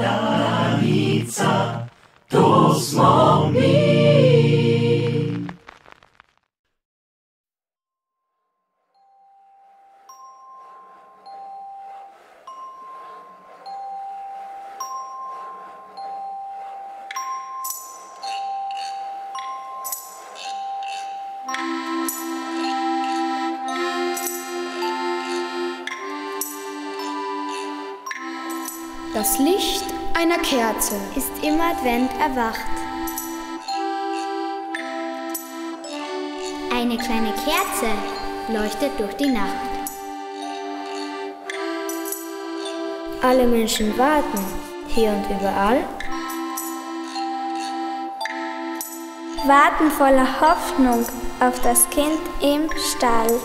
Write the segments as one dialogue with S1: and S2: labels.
S1: Danica, to smo mi.
S2: Das Licht einer Kerze
S3: ist im Advent erwacht. Eine kleine Kerze leuchtet durch die Nacht.
S4: Alle Menschen warten, hier und überall.
S5: Warten voller Hoffnung auf das Kind im Stall.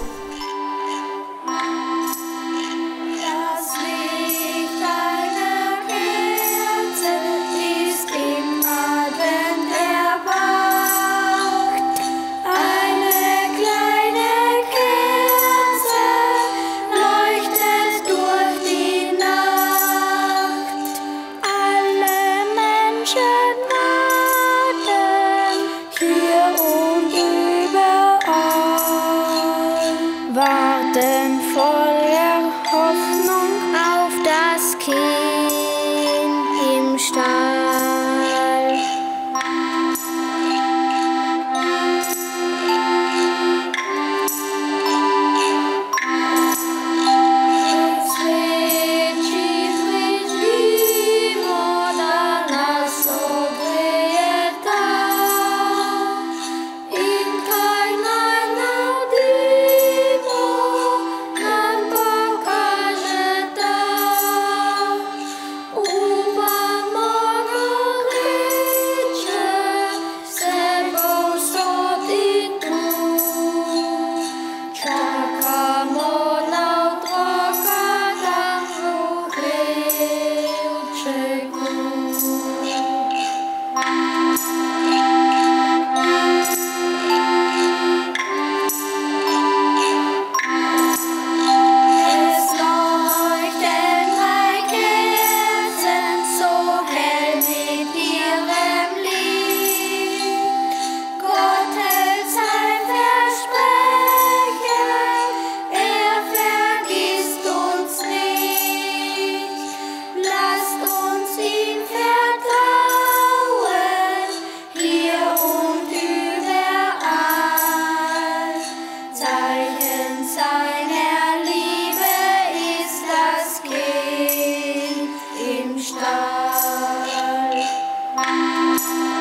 S5: stand for thank you